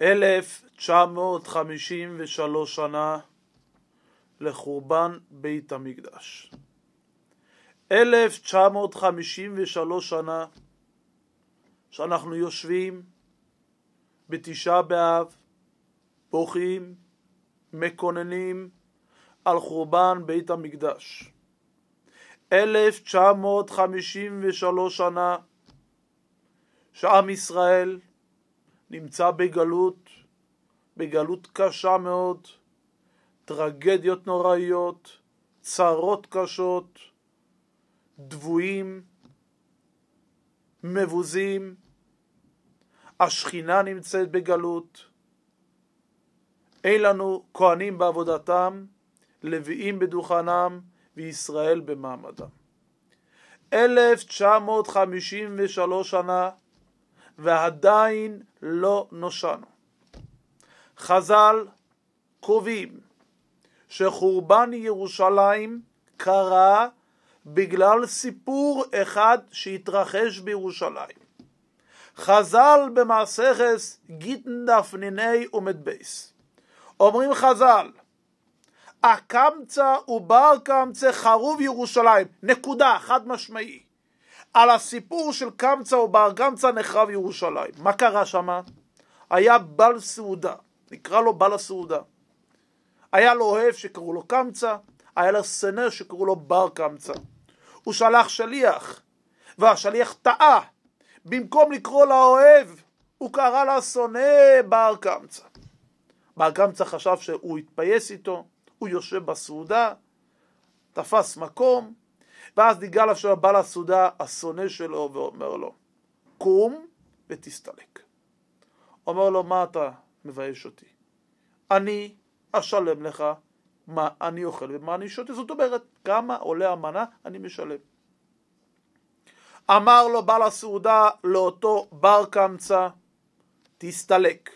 1953 שנה לחורבן בית המקדש. 1953 שנה שאנחנו יושבים בתשעה באב, בוכים, מקוננים על חורבן בית המקדש. 1953 שנה שעם ישראל נמצא בגלות, בגלות קשה מאוד, טרגדיות נוראיות, צרות קשות, דבויים, מבוזים, השכינה נמצאת בגלות, אין לנו כהנים בעבודתם, לוויים בדוכנם וישראל במעמדם. 1953 שנה ועדיין לא נושענו. חז"ל קובעים שחורבן ירושלים קרה בגלל סיפור אחד שהתרחש בירושלים. חז"ל במסכת גיטן דפניני ומדבייס. אומרים חז"ל, הקמצא ובר קמצא חרוב ירושלים, נקודה, חד משמעי. על הסיפור של קמצא ובר קמצא נחרב ירושלים. מה קרה שם? היה בעל סעודה, נקרא לו בעל הסעודה. היה לו אוהב שקראו לו קמצא, היה לו סנר שקראו לו בר קמצא. הוא שלח שליח, והשליח טעה. במקום לקרוא לאוהב, הוא קרא לשונא בר קמצא. בר קמצא חשב שהוא התפייס איתו, הוא יושב בסעודה, תפס מקום, ואז ניגע של בעל הסעודה, השונא שלו, ואומר לו, קום ותסתלק. אומר לו, מה אתה מבייש אותי? אני אשלם לך מה אני אוכל ומה אני שותה. זאת אומרת, כמה עולה המנה אני משלם. אמר לו בעל הסעודה לאותו בר קמצא, תסתלק.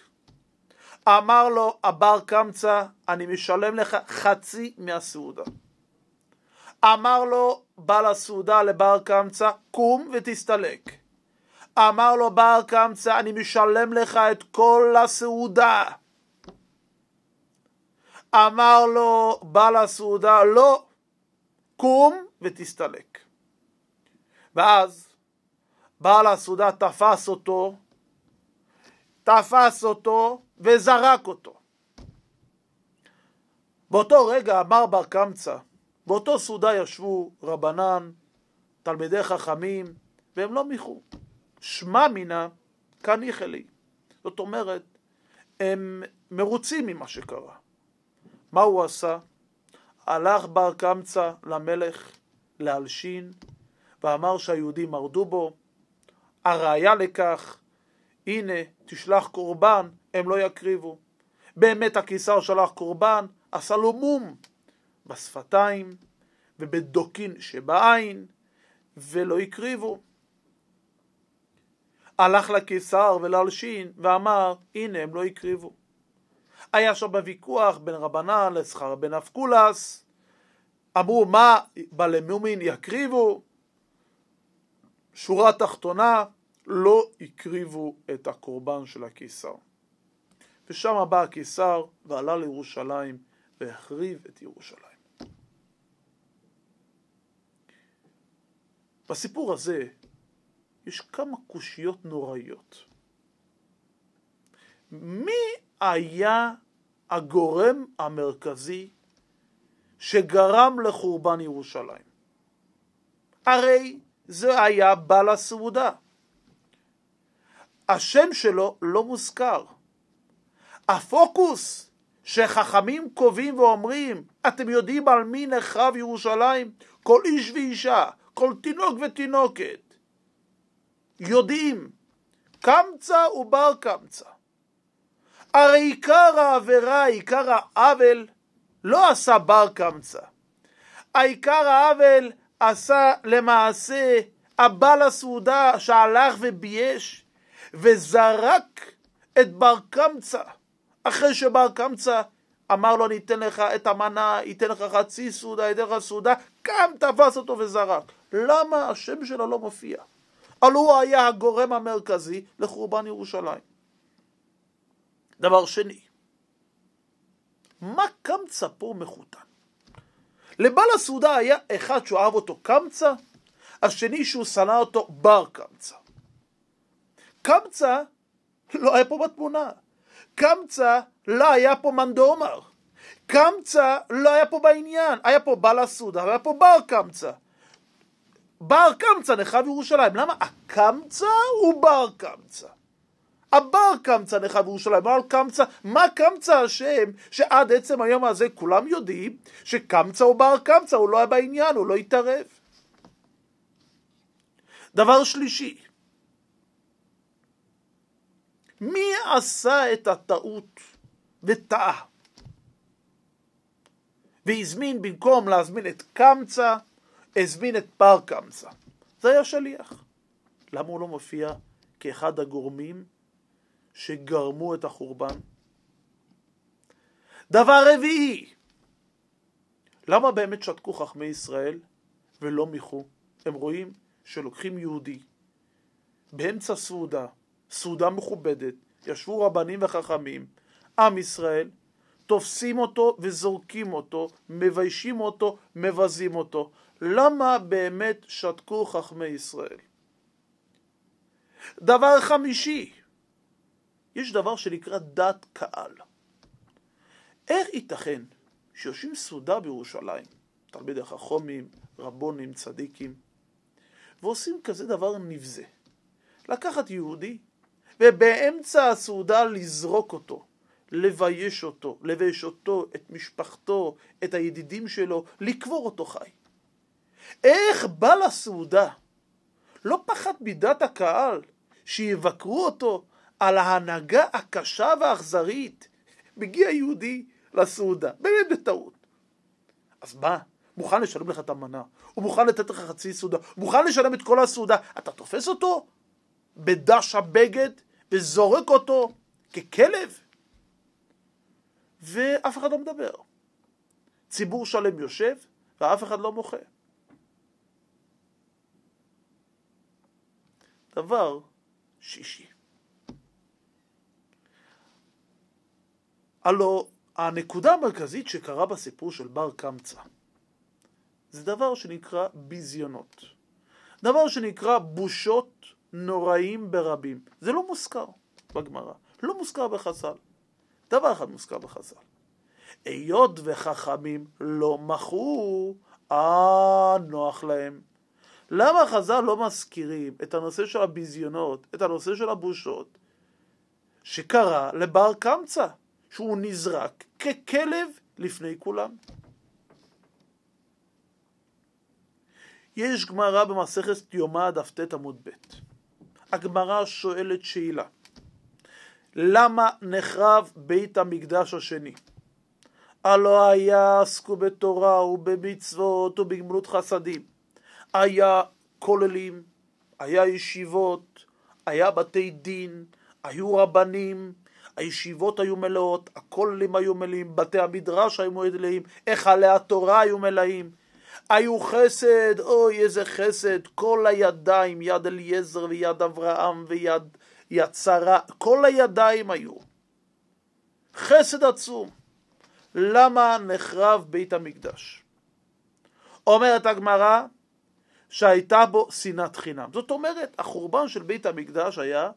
אמר לו הבר קמצא, אני משלם לך חצי מהסעודה. אמר לו בעל הסעודה לבר קמצא, קום ותסתלק. אמר לו בר קמצא, אני משלם לך את כל הסעודה. אמר לו בעל הסעודה, לא, קום ותסתלק. ואז בעל הסעודה תפס אותו, תפס אותו וזרק אותו. באותו רגע אמר בר קמצא, באותו סעודה ישבו רבנן, תלמידי חכמים, והם לא מיחו. שמע מינה כניחלי. זאת אומרת, הם מרוצים ממה שקרה. מה הוא עשה? הלך בר קמצא למלך להלשין, ואמר שהיהודים מרדו בו. הראיה לכך, הנה, תשלח קורבן, הם לא יקריבו. באמת הקיסר שלח קורבן, עשה לו מום בשפתיים ובדוקין שבעין, ולא הקריבו. הלך לקיסר ולהלשין ואמר, הנה הם לא הקריבו. היה שם ויכוח בין רבנן לשכר בן אבקולס, אמרו מה בלמומין יקריבו, שורה תחתונה, לא הקריבו את הקורבן של הקיסר. ושם בא הקיסר ועלה לירושלים והחריב את ירושלים. בסיפור הזה יש כמה קושיות נוראיות. מי היה הגורם המרכזי שגרם לחורבן ירושלים? הרי זה היה בעל הסעודה. השם שלו לא מוזכר. הפוקוס שחכמים קובעים ואומרים, אתם יודעים על מי נחרב ירושלים? כל איש ואישה, כל תינוק ותינוקת. יודעים, קמצא ובר קמצא. הרי עיקר העבירה, עיקר העוול, לא עשה בר קמצא. העיקר העוול עשה למעשה הבעל הסעודה שהלך ובייש וזרק את בר קמצא אחרי שבר קמצא אמר לו אני אתן לך את המנה, אתן לך חצי סעודה, אתן לך סעודה, קם תפס אותו וזרק. למה השם שלו לא מופיע? אבל הוא היה הגורם המרכזי לחורבן ירושלים. דבר שני, מה קמצא פה מחותן? לבעל הסעודה היה אחד שהוא אהב אותו קמצא, השני שהוא שנא אותו בר קמצא. קמצא לא היה פה בתמונה. קמצא לא היה פה מאן דאמר. קמצא לא היה פה בעניין. היה פה בעל הסעודה והיה פה בר קמצא. בר קמצא נחב ירושלים. למה? הקמצא הוא בר קמצא. הבר קמצא נחב ירושלים, על קמצא? מה קמצא השם שעד עצם היום הזה כולם יודעים שקמצא הוא בר קמצא, הוא לא היה בעניין, הוא לא התערב. דבר שלישי, מי עשה את הטעות וטעה? והזמין במקום להזמין את קמצא, הזמין את בר קמצא. זה היה שליח. למה הוא לא מופיע כאחד הגורמים שגרמו את החורבן? דבר רביעי, למה באמת שתקו חכמי ישראל ולא מיחו? הם רואים שלוקחים יהודי באמצע סעודה, סעודה מכובדת, ישבו רבנים וחכמים, עם ישראל, תופסים אותו וזורקים אותו, מביישים אותו, מבזים אותו. למה באמת שתקו חכמי ישראל? דבר חמישי, יש דבר שנקרא דת קהל. איך ייתכן שיושבים סעודה בירושלים, תלמידי חכומים, רבונים, צדיקים, ועושים כזה דבר נבזה? לקחת יהודי ובאמצע הסעודה לזרוק אותו, לבייש אותו, לבייש אותו, את משפחתו, את הידידים שלו, לקבור אותו חי. איך בא לסעודה? לא פחד מידת הקהל שיבקרו אותו על ההנהגה הקשה והאכזרית. מגיע יהודי לסעודה, באמת בטעות. אז מה? מוכן לשלם לך את המנה, הוא מוכן לתת לך חצי סעודה, הוא מוכן לשלם את כל הסעודה. אתה תופס אותו בדש הבגד וזורק אותו ככלב, ואף אחד לא מדבר. ציבור שלם יושב ואף אחד לא מוחה. דבר שישי. הלו הנקודה המרכזית שקרה בסיפור של בר קמצא זה דבר שנקרא ביזיונות. דבר שנקרא בושות נוראים ברבים. זה לא מוזכר בגמרא, לא מוזכר בחז"ל. דבר אחד מוזכר בחז"ל. היות וחכמים לא מחו, אה, נוח להם. למה חז"ל לא מזכירים את הנושא של הביזיונות, את הנושא של הבושות, שקרה לבר קמצא, שהוא נזרק ככלב לפני כולם? יש גמרא במסכת יומא דף ט עמוד ב'. הגמרא שואלת שאלה, למה נחרב בית המקדש השני? הלא היה עסקו בתורה ובמצוות ובגמלות חסדים. היה כוללים, היה ישיבות, היה בתי דין, היו רבנים, הישיבות היו מלאות, הכוללים היו מלאים, בתי המדרש היו מלאים, היכלי התורה היו מלאים. היו חסד, אוי איזה חסד, כל הידיים, יד אליעזר ויד אברהם ויד יד שרה, כל הידיים היו. חסד עצום. למה נחרב בית המקדש? אומרת הגמרא שהייתה בו שנאת חינם. זאת אומרת, החורבן של בית המקדש היה,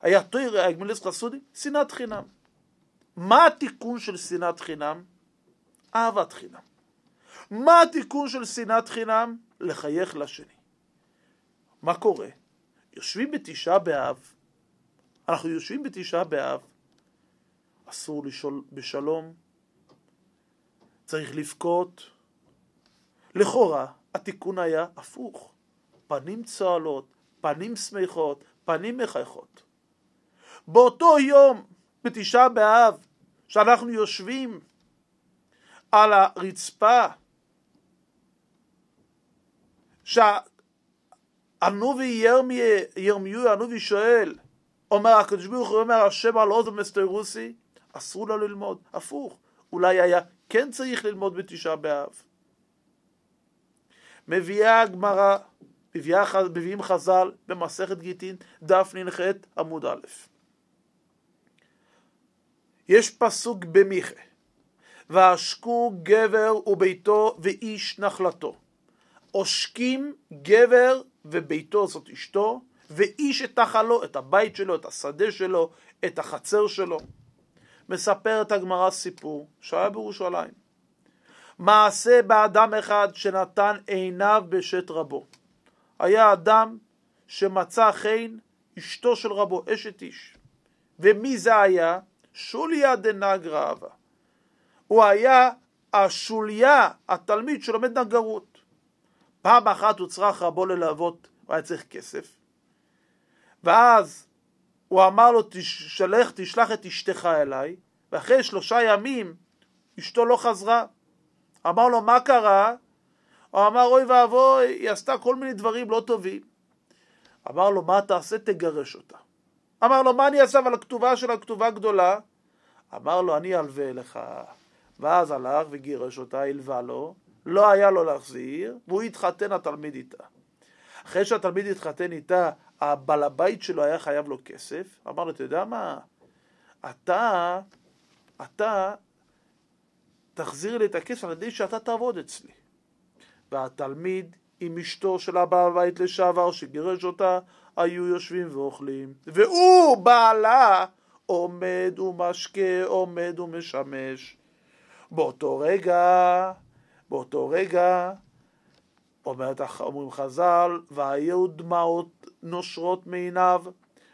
היה תויר הגמלס חסודי, שנאת חינם. מה התיקון של שנאת חינם? אהבת חינם. מה התיקון של שנאת חינם? לחייך לשני. מה קורה? יושבים בתשעה באב, אנחנו יושבים בתשעה באב, אסור לשאול בשלום, צריך לבכות. לכאורה, התיקון היה הפוך. פנים צוהלות, פנים שמחות, פנים מחייכות. באותו יום, בתשעה באב, שאנחנו יושבים על הרצפה, שהנובי ירמיהו, הנובי שואל, אומר הקדוש ברוך הוא אומר השם על אוזן מסתרוסי, אסור לו ללמוד, הפוך, אולי היה כן צריך ללמוד בתשעה באב. מביאה הגמרא, מביאים חז"ל במסכת גיטין, דף נ"ח עמוד א'. יש פסוק במיכה, ועשקו גבר וביתו ואיש נחלתו. עושקים גבר וביתו זאת אשתו, ואיש את נחלו, את הבית שלו, את השדה שלו, את החצר שלו. מספרת הגמרא סיפור שהיה בירושלים. מעשה באדם אחד שנתן עיניו בשת רבו. היה אדם שמצא חן אשתו של רבו, אשת איש. ומי זה היה? שוליה דנגרא אבה. הוא היה השוליה, התלמיד שלומד נגרות. פעם אחת הוא צריך רבו ללוות, הוא היה צריך כסף. ואז הוא אמר לו, תשלח, תשלח את אשתך אליי, ואחרי שלושה ימים אשתו לא חזרה. אמר לו, מה קרה? הוא אמר, אוי ואבוי, היא עשתה כל מיני דברים לא טובים. אמר לו, מה תעשה? תגרש אותה. אמר לו, מה אני אעשה? אבל הכתובה שלה כתובה גדולה. אמר לו, אני אלווה לך. ואז הלך וגירש אותה, הלווה לו, לא היה לו להחזיר, והוא התחתן התלמיד איתה. אחרי שהתלמיד התחתן איתה, הבעל הבית שלו היה חייב לו כסף, אמר לו, אתה יודע מה? אתה, אתה תחזיר לי את הכסף על ידי שאתה תעבוד אצלי. והתלמיד עם אשתו של הבעל בית לשעבר שגירש אותה, היו יושבים ואוכלים. והוא, בעלה, עומד ומשקה, עומד ומשמש. באותו רגע, באותו רגע, אומרת, אומרים חז"ל, והיו דמעות נושרות מעיניו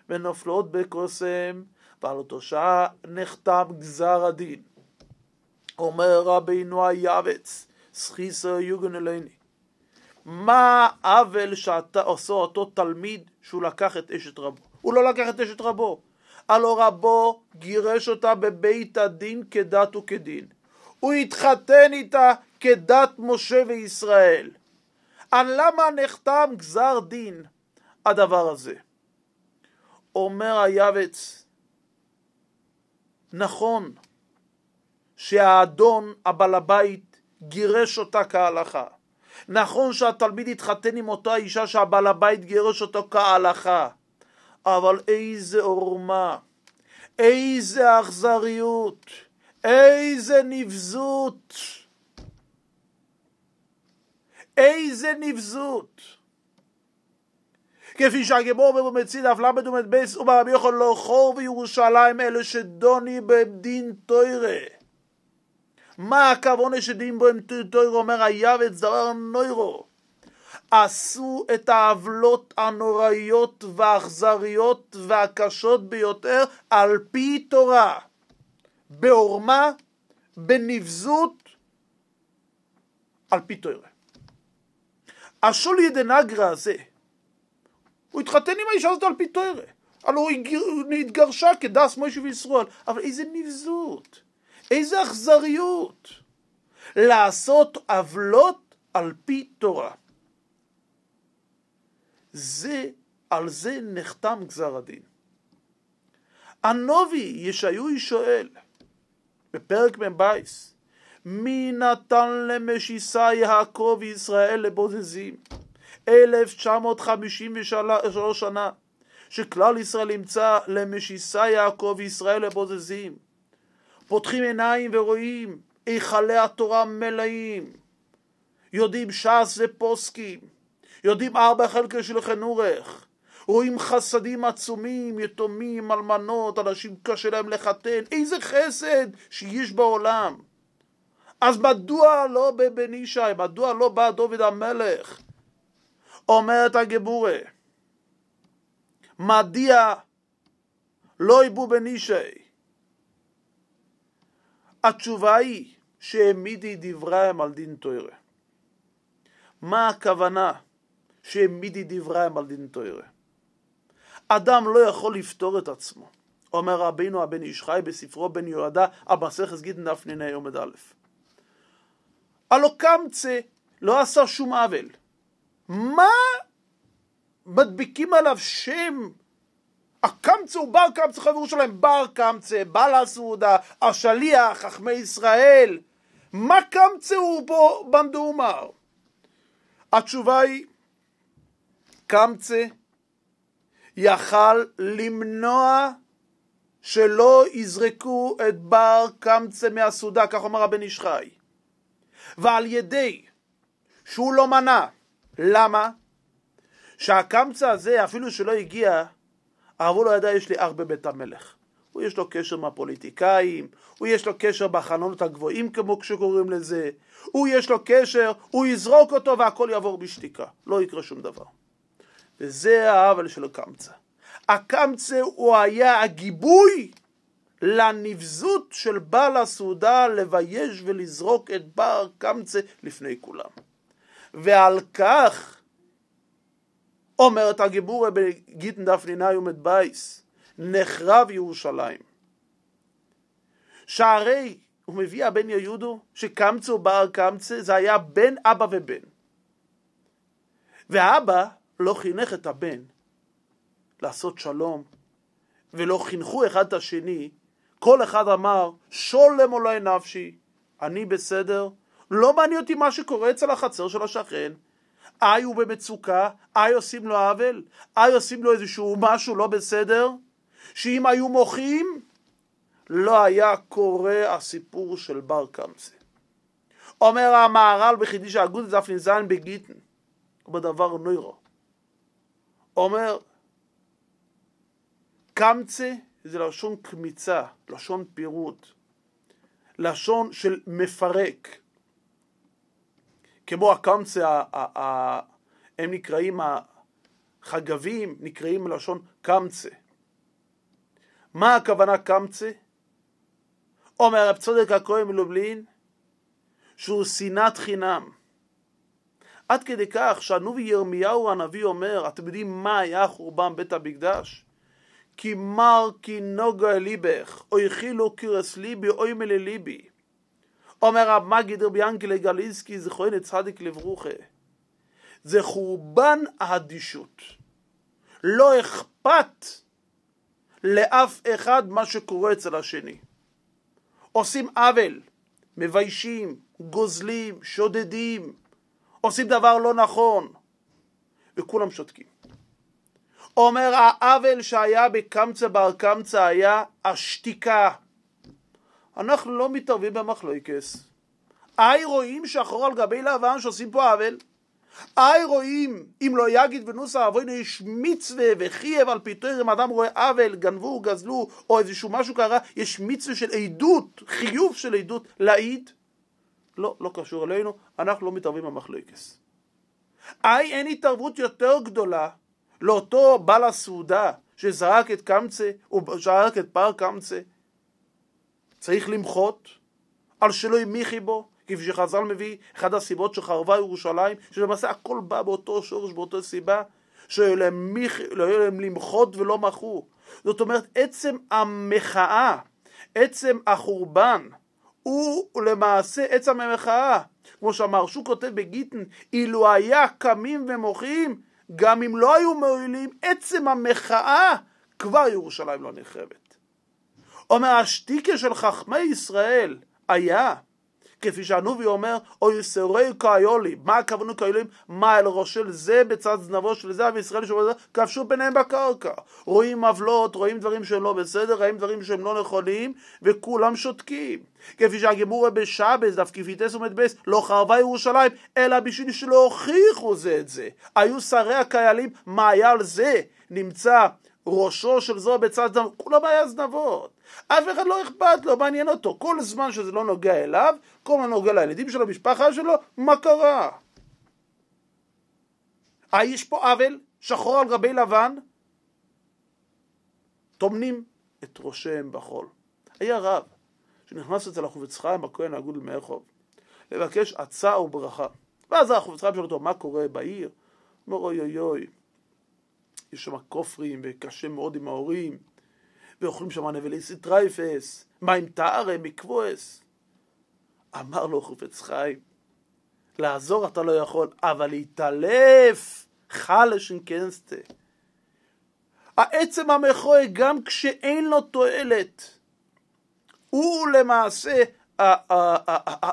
ונופלות בקוסם, ועל אותו שעה נחתם גזר הדין. אומר רבינו היבץ, סחיסר יוגן אלני. מה העוול שאתה עושה אותו תלמיד שהוא לקח את אשת רבו? הוא לא לקח את אשת רבו. הלא רבו גירש אותה בבית הדין כדת וכדין. הוא התחתן איתה כדת משה וישראל. על למה נחתם גזר דין הדבר הזה? אומר היבץ, נכון שהאדון, הבעל הבית, גירש אותה כהלכה. נכון שהתלמיד התחתן עם אותה אישה שהבעל הבית גירש אותו כהלכה. אבל איזה עורמה, איזה אכזריות, איזה נבזות. איזה נבזות. כפי שהגמור במציא דף ל' עומד בייס וברבי יכול לא חור וירושלים אלה שדוני בדין תוירה. מה הכוונה שדין בו עם תוירה אומר היבץ דבר נוירו. עשו את העוולות הנוראיות והאכזריות והקשות ביותר על פי תורה. בעורמה, בנבזות, על פי תורה. השולי דנגרא הזה, הוא התחתן עם האישה הזאת על פי תוירה. הלוא היא התגרשה כדס מוישה וישראל. אבל איזה נבזות, איזה אכזריות. לעשות עוולות על פי תורה. זה, על זה נחתם גזר הדין. הנובי ישעיוי שואל בפרק מ"ב מי נתן למשיסה יעקב וישראל לבוזזים? 1953 שנה שכלל ישראל נמצא למשיסה יעקב וישראל לבוזזים. פותחים עיניים ורואים היכלי התורה מלאים. יודעים ש"ס ופוסקים. יודעים ארבע חלקי של חנורך. רואים חסדים עצומים, יתומים, אלמנות, אנשים קשה להם לחתן. איזה חסד שיש בעולם. אז מדוע לא בבן ישי? מדוע לא בא דוד המלך? אומרת הגבורה, מדיע לא יבו בן ישי. התשובה היא שהעמידי דבריהם על דין תוירה. מה הכוונה שהעמידי דבריהם על דין תוירה? אדם לא יכול לפתור את עצמו. אומר רבינו הבן איש חי בספרו בן יהודה מסכת גידן דף נ"ה עומד א'. הלא קמצא לא עשה שום עוול. מה מדביקים עליו שם? הקמצא בר קמצא חבר ירושלים, בר קמצא, בעל הסעודה, השליח, חכמי ישראל. מה קמצא הוא פה בנדומר? התשובה היא, קמצא יכל למנוע שלא יזרקו את בר קמצא מהסעודה, כך אומר הבן איש חי. ועל ידי שהוא לא מנע, למה? שהקמצא הזה, אפילו שלא הגיע, הרב הוא לא ידע, יש לי אח בבית המלך. הוא יש לו קשר עם הפוליטיקאים, הוא יש לו קשר בחלונות הגבוהים כמו שקוראים לזה, הוא יש לו קשר, הוא יזרוק אותו והכל יעבור בשתיקה, לא יקרה שום דבר. וזה העוול של הקמצא. הקמצא הוא היה הגיבוי לנבזות של בעל הסעודה לבייש ולזרוק את בר קמצא לפני כולם. ועל כך אומרת הגיבורה בגיטן דף ניני עומד בייס, נחרב ירושלים. שהרי הוא מביא הבן יהודו שקמצא ובר קמצא זה היה בן אבא ובן. ואבא לא חינך את הבן לעשות שלום, ולא חינכו אחד את השני, כל אחד אמר, שולם עולי נפשי, אני בסדר, לא מעניין אותי מה שקורה אצל החצר של השכן, איי הוא במצוקה, איי עושים לו עוול, איי עושים לו איזשהו משהו לא בסדר, שאם היו מוחים, לא היה קורה הסיפור של בר קמצא. אומר המהר"ל בחידיש האגוד דף נ"ז בגיטן, בדבר נוירו. אומר, קמצא זה לשון קמיצה, לשון פירוט, לשון של מפרק. כמו הקמצא, הם נקראים, החגבים נקראים מלשון קמצא. מה הכוונה קמצא? אומר רב צודק הכהן מלובלין שהוא שנאת חינם. עד כדי כך שהנובי ירמיהו הנביא אומר, אתם יודעים מה היה חורבן בית המקדש? כי מר כי נוגה ליבך, אוי חילו קירס ליבי, אוי מלי ליבי. אומר רב מגיד רבי ינקלה גליסקי, זכרוני צדיק לברוכה. זה חורבן האדישות. לא אכפת לאף אחד מה שקורה אצל השני. עושים עוול, מביישים, גוזלים, שודדים, עושים דבר לא נכון, וכולם שותקים. אומר העוול שהיה בקמצא בר קמצא היה השתיקה. אנחנו לא מתערבים במחלוקס. איי רואים שחור על גבי לבן שעושים פה עוול. איי רואים אם לא יגיד ונוסע אבוינו יש מצווה וחייב על פיתור אם אדם רואה עוול, גנבו, גזלו או איזשהו משהו קרה, יש מצווה של עדות, חיוב של עדות להעיד. לא, לא קשור אלינו, אנחנו לא מתערבים במחלוקס. איי אין התערבות יותר גדולה לאותו בעל הסעודה שזרק את קמצא, או זרק את פר קמצא, צריך למחות על שלא המיכי בו, כפי שחז"ל מביא, אחת הסיבות שחרבה ירושלים, שלמעשה הכל בא באותו שורש, באותה סיבה, שהיו להם. לא להם למחות ולא מחו. זאת אומרת, עצם המחאה, עצם החורבן, הוא למעשה עצם המחאה. כמו שאמר, שהוא כותב בגיטן, אילו היה קמים ומוחים, גם אם לא היו מועילים, עצם המחאה, כבר ירושלים לא נחרבת. אומר, השטיקה של חכמי ישראל היה, כפי שהנובי אומר, אוי יסורי קאיולי, מה הכוונו קאיולים? מה אל ראש של זה בצד זנבו של זה, וישראל של זה, כבשו פניהם בקרקע. רואים עוולות, רואים דברים שהם לא בסדר, רואים דברים שהם לא נכונים, וכולם שותקים. כפי שהגימור בשבס, דף כפיטס ומדבס, לא חרבה ירושלים, אלא בשביל שלא הוכיחו זה את זה. היו שרי הקיילים, מה היה על זה? נמצא ראשו של זו בצד זנב, כולם היה זנבות. אף אחד לא אכפת לו, מעניין אותו. כל זמן שזה לא נוגע אליו, כל מה נוגע לילדים שלו, משפחה שלו, מה קרה? אה, יש פה עוול, שחור על גבי לבן, טומנים את ראשיהם בחול. היה רב שנכנס אצל החובץ חיים הכהן הגודל מארחוב לבקש עצה וברכה. ואז החובץ חיים שואל אותו, מה קורה בעיר? הוא אומר, אוי אוי אוי, יש שם כופרים וקשה מאוד עם ההורים, ואוכלים שם נבלי סיטרייפס, מים טהרה, מקבועס. אמר לו חופץ חיים, לעזור אתה לא יכול, אבל להתעלף, חלש אינקנסטה. העצם המכוי גם כשאין לו תועלת, הוא למעשה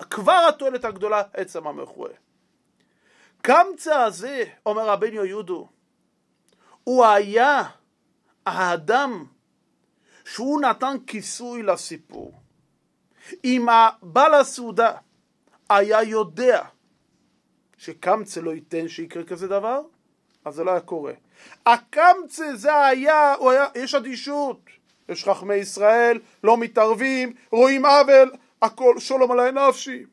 כבר התועלת הגדולה, עצם המכוי. קמצא הזה, אומר רבנו יהודו, הוא היה האדם שהוא נתן כיסוי לסיפור. אם הבעל הסעודה היה יודע שקמצא לא ייתן שיקרה כזה דבר, אז זה לא היה קורה. הקמצא זה היה, היה, יש אדישות. יש חכמי ישראל, לא מתערבים, רואים עוול, הכל שולם עלי נפשי.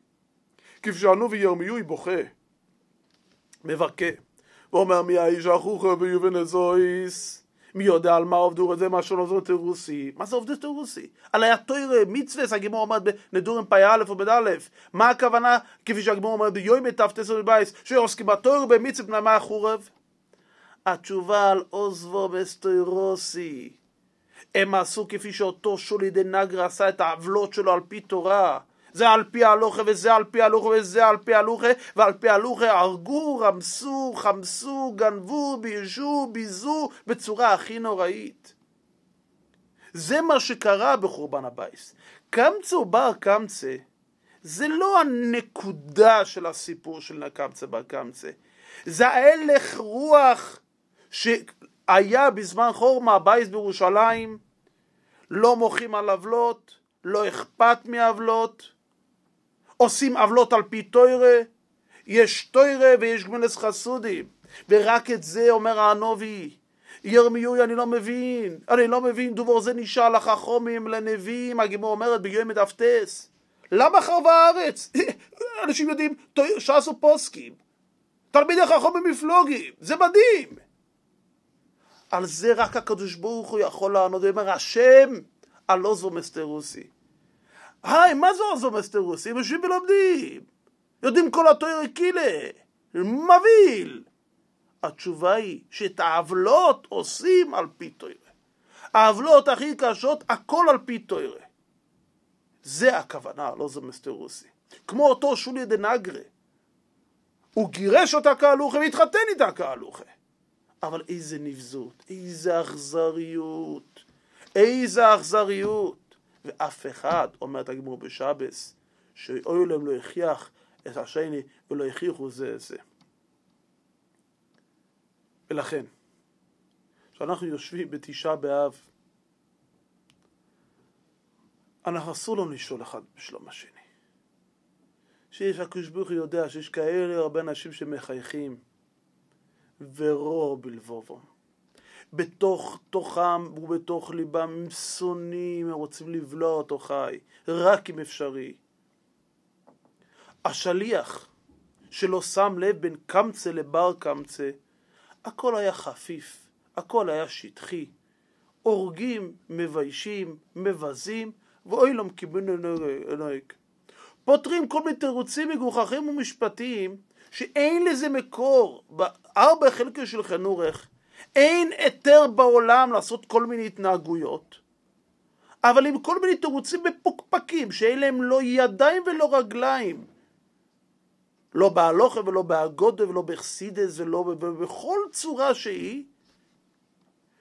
כפשענו וירמיהו בוכה, מבכה, ואומר מי האיש החוכו ביובן אזויס מי יודע על מה עובדו את זה מה שלא תירוסי. מה זה עובדו תירוסי? על התוירה מצווה הגימור אומרת בנדורים פ"א או בד' מה הכוונה? כפי שהגימור אומרת ביום ת"ס בבייס שעוסקים בתוירה במצווה בני מה החורב התשובה על עוזבו בסטוירוסי הם עשו כפי שאותו שולי דה נגרה עשה את העוולות שלו על פי תורה זה על פי הלוכה וזה על פי הלוכה וזה על פי הלוכה ועל פי הלוכה הרגו, רמסו, חמסו, גנבו, בישו, ביזו בצורה הכי נוראית. זה מה שקרה בחורבן הבייס. קמצא בר קמצא זה לא הנקודה של הסיפור של קמצא בר קמצא, זה ההלך רוח שהיה בזמן חורבן הבייס בירושלים, לא מוחים על עוולות, לא אכפת מעוולות, עושים עוולות על פי תוירה, יש תוירה ויש גמלס חסודים, ורק את זה אומר הנובי. ירמיהו אני לא מבין, אני לא מבין, דובור זה נשאל החכומים לנביאים, הגימור אומרת ביום מדפטס. למה חרבה הארץ? אנשים יודעים, ש"ס ופוסקים. תלמידי חכום במפלוגים, זה מדהים. על זה רק הקדוש ברוך הוא יכול לענות, הוא אומר, השם, הלא זו. היי, מה זה עוזו מסתרוס? הם יושבים ולומדים. יודעים כל התואר קילה. מבהיל. התשובה היא שאת העוולות עושים על פי תוירה. העוולות הכי קשות, הכל על פי תוירה. זה הכוונה, לא זה מסתרוסי. כמו אותו שולי דנגרה. הוא גירש אותה כהלוכה והתחתן איתה כהלוכה. אבל איזה נבזות, איזה אכזריות, איזה אכזריות. ואף אחד, אומרת הגמור בשבס, שאוי להם לא הכריח את השני ולא הכריחו זה זה. ולכן, כשאנחנו יושבים בתשעה באב, אנחנו אסור לנו לשאול אחד בשלום השני. שיש הקדוש ברוך הוא יודע שיש כאלה הרבה אנשים שמחייכים ורוע בלבובו. בתוך תוכם ובתוך ליבם הם שונאים, הם רוצים לבלוע אותו חי, רק אם אפשרי. השליח שלא שם לב בין קמצא לבר קמצא, הכל היה חפיף, הכל היה שטחי. הורגים, מביישים, מבזים, ואוי להם קיבלנו אלוהיק. פותרים כל מיני תירוצים מגוחכים ומשפטיים שאין לזה מקור. בארבע חלקי של חנורך אין היתר בעולם לעשות כל מיני התנהגויות, אבל עם כל מיני תירוצים מפוקפקים, שאין להם לא ידיים ולא רגליים. לא בהלוכה ולא באגודה ולא בחסידס ולא בכל צורה שהיא,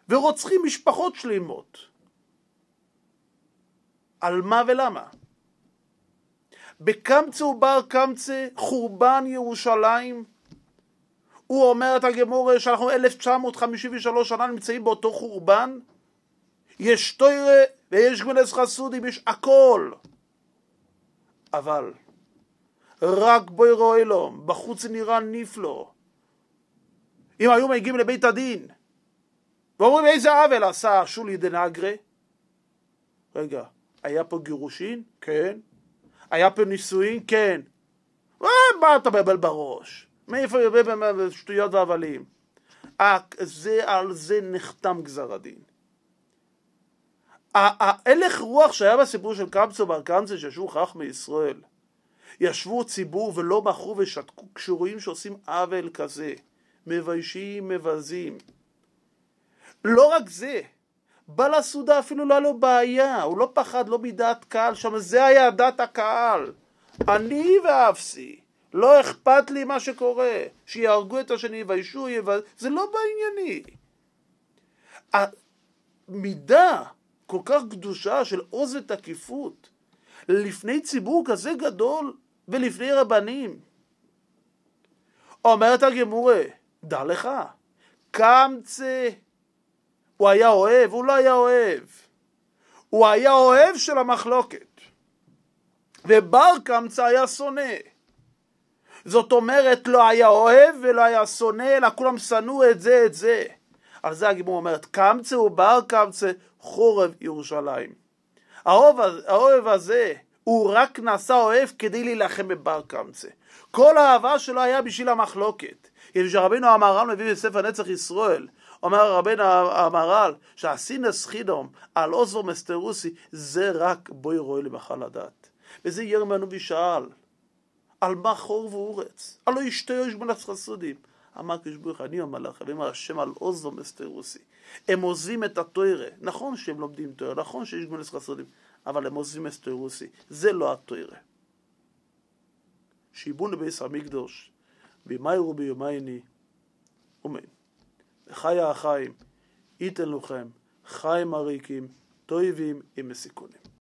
ורוצחים משפחות שלמות. על מה ולמה? בקמצא ובר קמצא חורבן ירושלים הוא אומר את הגמורה שאנחנו 1953 שנה נמצאים באותו חורבן, יש תוירה ויש גמלס חסודים, יש הכל. אבל רק בוי רואה לו, בחוץ נראה נפלא. אם היו מגיעים לבית הדין ואומרים איזה עוול עשה שולי דנגרה, רגע, היה פה גירושין? כן. היה פה נישואין? כן. מה אתה מבלבל בראש? מאיפה יביא שטויות והבלים? זה, על זה נחתם גזר הדין. ההלך רוח שהיה בסיפור של קמצא בר קמצא שישבו חכמי ישראל ישבו ציבור ולא מכרו ושתקו קשורים שעושים עוול כזה. מביישים, מבזים. לא רק זה בעל הסעודה אפילו לא היה לו בעיה הוא לא פחד לא מדעת קהל שם זה היה דעת הקהל. אני ואפסי לא אכפת לי מה שקורה, שיהרגו את השני, וישו, יבז... זה לא בענייני. המידה כל כך קדושה של עוז ותקיפות לפני ציבור כזה גדול ולפני רבנים. אומרת הגמורה, דע לך, קמצא, הוא היה אוהב, הוא לא היה אוהב. הוא היה אוהב של המחלוקת, ובר קמצא היה שונא. זאת אומרת, לא היה אוהב ולא היה שונא, אלא כולם שנאו את זה, את זה. על זה הגיבור אומרת, קמצא ובר קמצא חורב ירושלים. האוהב, האוהב הזה, הוא רק נעשה אוהב כדי להילחם בבר קמצא. כל האהבה שלו היה בשביל המחלוקת. כשרבינו המהר"ל מביא בספר נצח ישראל, אומר רבנו המהר"ל, שהסינס חידום על עוזו מסתרוסי, זה רק בואי רואה למחל הדת. וזה ירמנו בשאל, על מה חור ואורץ? הלא ישתו יש מלאכת חסודים. אמר קדוש ברוך אני אומר לך, ואומר השם על עוזו מסתרוסי. הם עוזבים את התוירה. נכון שהם לומדים תוירה, נכון שיש גמלס חסודים, אבל הם עוזבים מסתרוסי. זה לא התוירה. שיבון לביס המקדוש, בימיירו ביומייני, אמן. וחי החיים, ייתן לכם חיים עריקים, טויבים עם מסיכונים.